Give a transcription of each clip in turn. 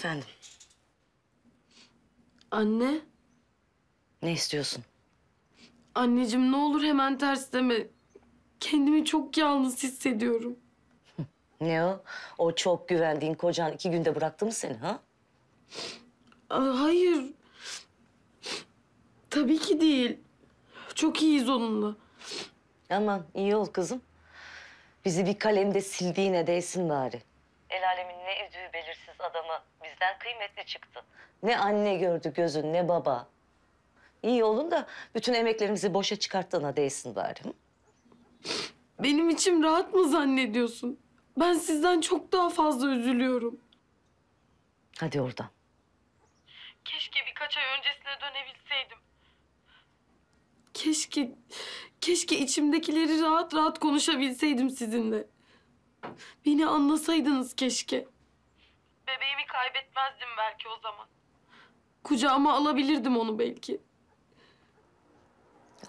Efendim, Anne, ne istiyorsun? anneciğim ne olur hemen ters deme. Kendimi çok yalnız hissediyorum. Ne o? O çok güvendiğin kocan iki günde bıraktı mı seni ha? Aa, hayır. Tabii ki değil. Çok iyiyiz onunla. Aman iyi ol kızım. Bizi bir kalemde sildiğine değsin bari. El alemin ne üdüğü belirsiz adamı bizden kıymetli çıktı. Ne anne gördü gözün ne baba. İyi olun da bütün emeklerimizi boşa çıkarttığına değsin bari. hı? Benim içim rahat mı zannediyorsun? Ben sizden çok daha fazla üzülüyorum. Hadi oradan. Keşke birkaç ay öncesine dönebilseydim. Keşke, keşke içimdekileri rahat rahat konuşabilseydim sizinle. Beni anlasaydınız keşke. Bebeğimi kaybetmezdim belki o zaman. Kucağıma alabilirdim onu belki.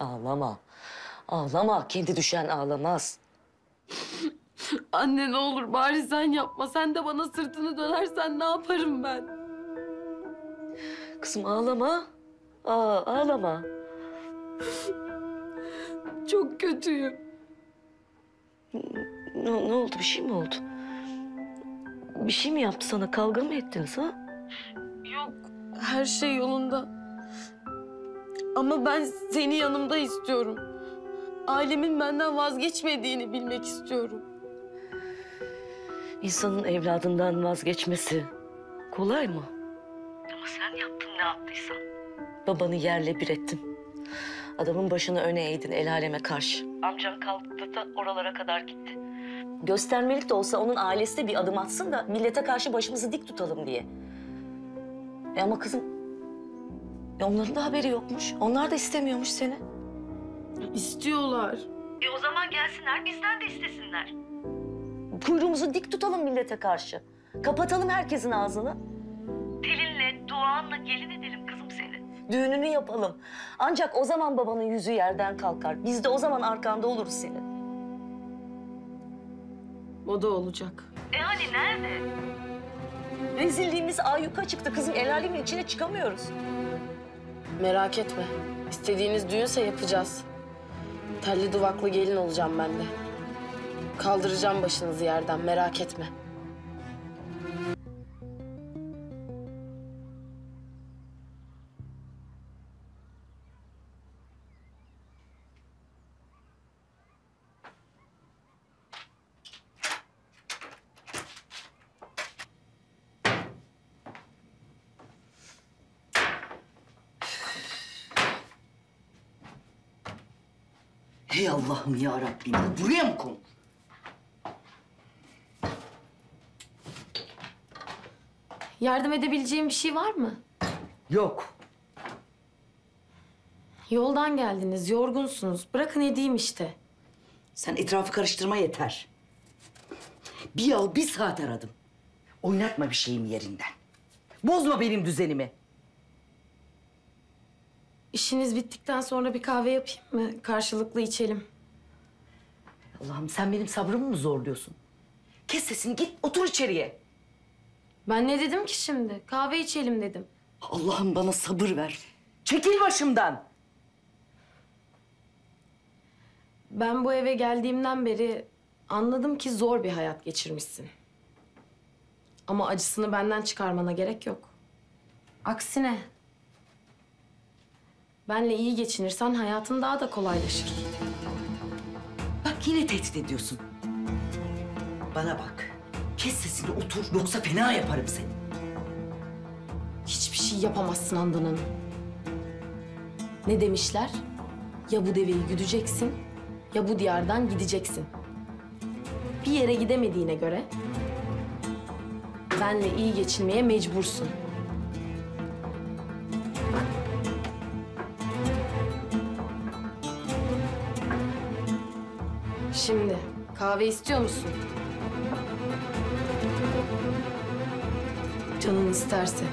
Ağlama. Ağlama. Kendi düşen ağlamaz. Anne ne olur bari sen yapma. Sen de bana sırtını dönersen ne yaparım ben? Kızım ağlama. Aa, ağlama. Çok kötüyüm. Ne, ne oldu? Bir şey mi oldu? Bir şey mi yaptı sana? Kavga mı ettiniz ha? Yok, her şey yolunda. Ama ben seni yanımda istiyorum. Ailemin benden vazgeçmediğini bilmek istiyorum. İnsanın evladından vazgeçmesi kolay mı? Ama sen yaptın ne yaptıysan. Babanı yerle bir ettin. Adamın başını öne eğdin el aleme karşı. Amcan kalktı da oralara kadar gitti. Göstermelik de olsa onun ailesi de bir adım atsın da millete karşı başımızı dik tutalım diye. E ama kızım, e onların da haberi yokmuş. Onlar da istemiyormuş seni. İstiyorlar. E o zaman gelsinler bizden de istesinler. Kuyruğumuzu dik tutalım millete karşı. Kapatalım herkesin ağzını. Telinle, duanla gelin edelim kızım seni. Düğününü yapalım. Ancak o zaman babanın yüzü yerden kalkar. Biz de o zaman arkanda oluruz senin. O da olacak. E hani nerede? Rezilliğimiz ayyuka çıktı kızım. El alemin içine çıkamıyoruz. Merak etme. İstediğiniz düğünse yapacağız. Telli duvaklı gelin olacağım ben de. Kaldıracağım başınızı yerden merak etme. Hey Allah'ım ya Rabbim. bu Buraya mı konur? Yardım edebileceğim bir şey var mı? Yok. Yoldan geldiniz, yorgunsunuz. Bırakın edeyim işte. Sen etrafı karıştırma yeter. Bir yıl bir saat aradım. Oynatma bir şeyim yerinden. Bozma benim düzenimi. İşiniz bittikten sonra bir kahve yapayım mı? Karşılıklı içelim. Allah'ım sen benim sabrımı mı zorluyorsun? Kes sesini git otur içeriye. Ben ne dedim ki şimdi? Kahve içelim dedim. Allah'ım bana sabır ver. Çekil başımdan. Ben bu eve geldiğimden beri anladım ki zor bir hayat geçirmişsin. Ama acısını benden çıkarmana gerek yok. Aksine. Benle iyi geçinirsen hayatın daha da kolaylaşır. Bak yine tehdit ediyorsun. Bana bak. Kes sesini otur yoksa fena yaparım seni. Hiçbir şey yapamazsın Handan Hanım. Ne demişler? Ya bu deveyi güdeceksin ya bu diyardan gideceksin. Bir yere gidemediğine göre benle iyi geçinmeye mecbursun. Şimdi kahve istiyor musun? Canın isterse.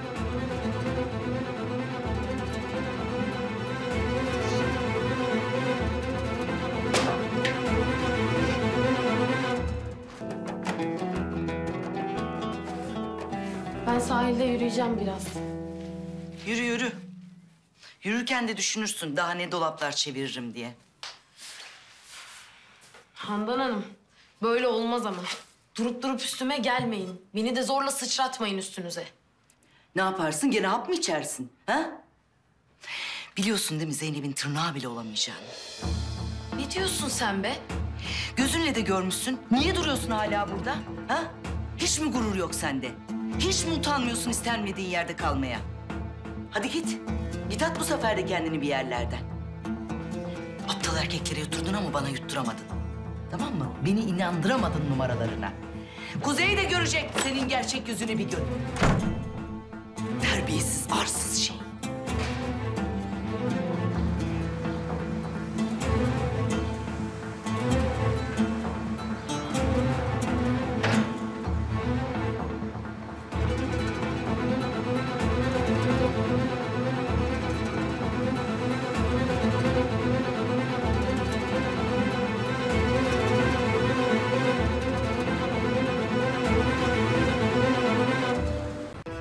Ben sahilde yürüyeceğim biraz. Yürü yürü. Yürürken de düşünürsün daha ne dolaplar çeviririm diye. Handan Hanım, böyle olmaz ama. Durup durup üstüme gelmeyin. Beni de zorla sıçratmayın üstünüze. Ne yaparsın? Gene hap mı içersin? Ha? Biliyorsun değil mi Zeynep'in tırnağı bile olamayacağını. Ne diyorsun sen be? Gözünle de görmüşsün. Niye duruyorsun hala burada? Ha? Hiç mi gurur yok sende? Hiç mi utanmıyorsun istenmediğin yerde kalmaya? Hadi git. Git at bu sefer de kendini bir yerlerden. Aptal erkeklere yutturdun ama bana yutturamadın. Tamam mı? Beni inandıramadın numaralarına. Kuzey de görecek senin gerçek yüzünü bir gün. Terbiyesiz, arsız